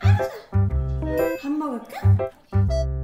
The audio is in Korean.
밥 먹을까?